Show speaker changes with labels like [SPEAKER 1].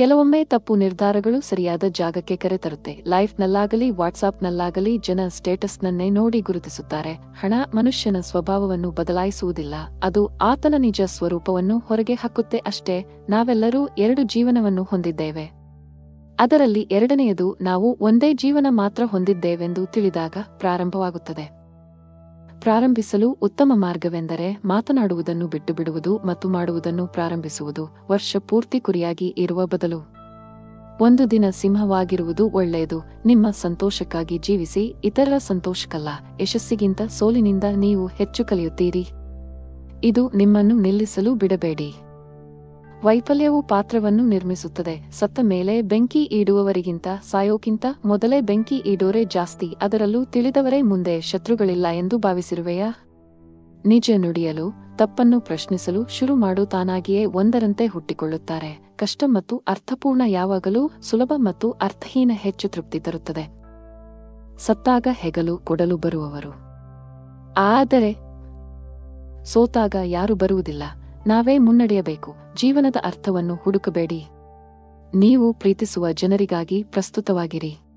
[SPEAKER 1] ಕೆಲವೊಮ್ಮೆ ತಪ್ಪು ನಿರ್ಧಾರಗಳು ಸರಿಯಾದ ಜಾಗಕ್ಕೆ ಕರೆತರುತ್ತೆ ಲೈಫ್ನಲ್ಲಾಗಲಿ ವಾಟ್ಸಾಪ್ನಲ್ಲಾಗಲಿ ಜನ ಸ್ಟೇಟಸ್ನನ್ನೇ ನೋಡಿ ಗುರುತಿಸುತ್ತಾರೆ. ಹಣ ಮನುಷ್ಯನ ಸ್ವಭಾವವನ್ನು ಬದಲಾಯಿಸುವುದಿಲ್ಲ. ಅದು ಆತನ ನಿಜ ಸ್ವರೂಪವನ್ನು ಹೊರಗೆ ಹಾಕುತ್ತೆ ಅಷ್ಟೇ. ನಾವೆಲ್ಲರೂ ಎರಡು ಜೀವನವನ್ನು ಹೊಂದಿದ್ದೇವೆ. ಅದರಲ್ಲಿ ಎರಡನೆಯದು ನಾವು ಒಂದೇ ಜೀವನ ಮಾತ್ರ ಹೊಂದಿದ್ದೇವೆಂದು ತಿಳಿದಾಗ ಪ್ರಾರಂಭವಾಗುತ್ತದೆ. ಪ್ರಾರಂಭಿಸಲು ಉತ್ತಮ ಮಾರ್ಗವೆಂದರೆ ಮಾತನಾಡುವುದನ್ನು ಬಿಟ್ಟು ಬಿಡುವುದು ಮತ್ತು ಮಾಡುವುದನ್ನು ಪ್ರಾರಂಭಿಸುವುದು. ವರ್ಷ ಪೂರ್ತಿ ಕುರಿಯಾಗಿ ಇರುವ ಬದಲು. ಒಂದು ದಿನ ಸಿಂಹವಾಗಿರುವುದು ಒಳ್ಳೆಯದು. ನಿಮ್ಮ ಸಂತೋಷಕ್ಕಾಗಿ ಜೀವಿಸಿ, ಇತರರ ಸಂತೋಷಕ್ಕಲ್ಲ. ಯಶಸ್ಸಿಗಿಂತ ಸೋಲಿನಿಂದ ನೀವು ಹೆಚ್ಚು ಕಲಿಯುತ್ತೀರಿ. ಇದು ನಿಮ್ಮನ್ನು ನಿಲ್ಲಿಸಲು ಬಿಡಬೇಡಿ. ವೈಫಲ್ಯವು ಪಾತ್ರವನ್ನು ನಿರ್ಮಿಸುತ್ತದೆ. ಸತ್ತ ಮೇಲೆ ಬೆಂಕಿ ಈಡುವವರಿಗಿಂತ ಸಾಯೋಕ್ಕಿಂತ ಮೊದಲೇ ಬೆಂಕಿ ಈಡೋರೇ ಜಾಸ್ತಿ, ಅದರಲ್ಲೂ ತಿಳಿದವರೇ ಮುಂದೆ ಶತ್ರುಗಳಿಲ್ಲ ಎಂದು ಭಾವಿಸಿರುವೆಯಾ? ನಿಜ ನುಡಿಯಲು, ತಪ್ಪನ್ನು ಪ್ರಶ್ನಿಸಲು ಶುರು ಮಾಡು ತಾನಾಗಿಯೇ ಒಂದರಂತೆ ಹುಟ್ಟಿಕೊಳ್ಳುತ್ತಾರೆ. ಕಷ್ಟ ಮತ್ತು ಅರ್ಥಪೂರ್ಣ ಯಾವಾಗಲೂ ಸುಲಭ ಮತ್ತು ಅರ್ಥಹೀನ ಹೆಚ್ಚು ತೃಪ್ತಿ ತರುತ್ತದೆ. ಸತ್ತಾಗ ಹೆಗಲು ಕೊಡಲು ಬರುವವರು. ಆದರೆ ಸೋತಾಗ ಯಾರು ಬರುವುದಿಲ್ಲ. ನಾವೇ ಮುನ್ನಡೆಯಬೇಕು. ಜೀವನದ ಅರ್ಥವನ್ನು ಹುಡುಕಬೇಡಿ. ನೀವು ಪ್ರೀತಿಸುವ ಜನರಿಗಾಗಿ ಪ್ರಸ್ತುತವಾಗಿರಿ.